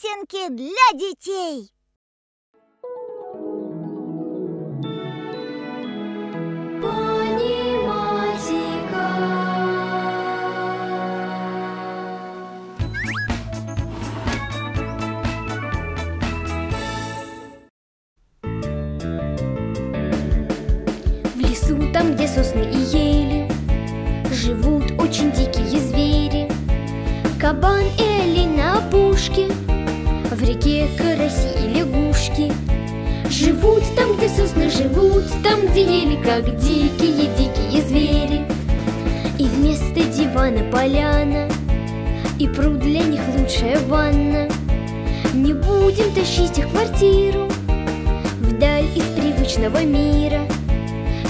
Песенки для детей. Там, где сосны и ели, Живут очень дикие звери. Кабан и олень на опушке, реке караси и лягушки. Живут там, где сосны живут, Там, где ели, как дикие-дикие звери. И вместо дивана поляна, И пруд для них лучшая ванна. Не будем тащить их в квартиру Вдаль из привычного мира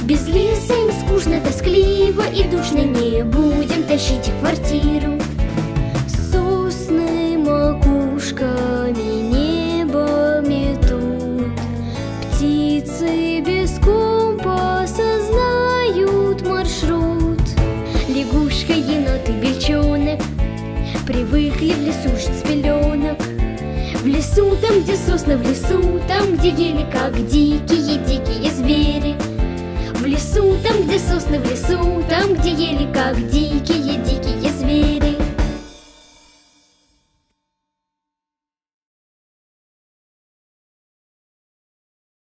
без леса им скучно, тоскливо и душно Не будем тащить их квартиру лесу жить пеленок В лесу, там, где сосны, в лесу Там, где ели, как дикие-дикие звери. В лесу, там, где сосны в лесу,